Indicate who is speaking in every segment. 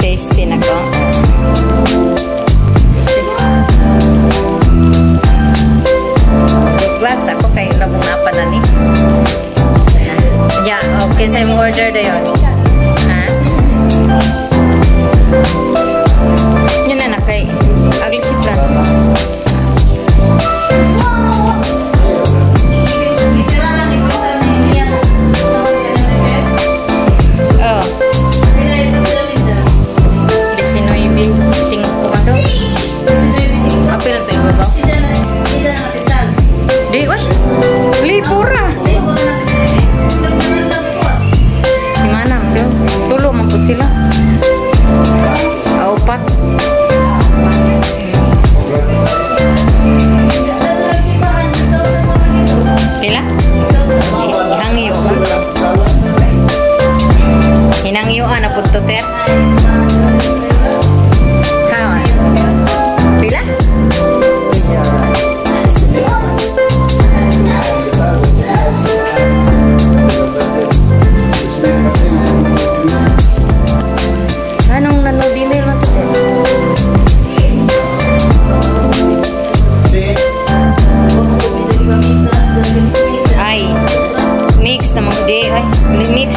Speaker 1: tasty na ka. Isip. Glass ako kay labong na pa na ni. Yeah, okay, sa so order dayon.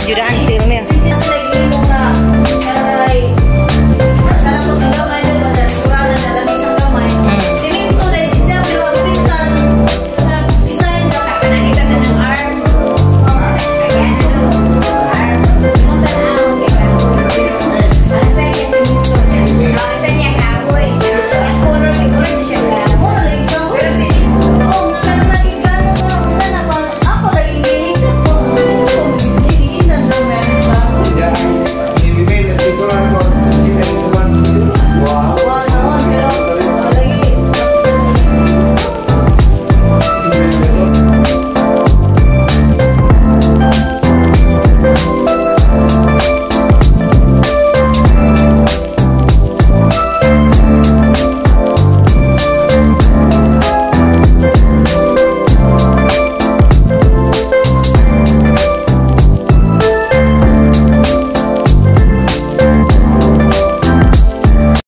Speaker 1: Durante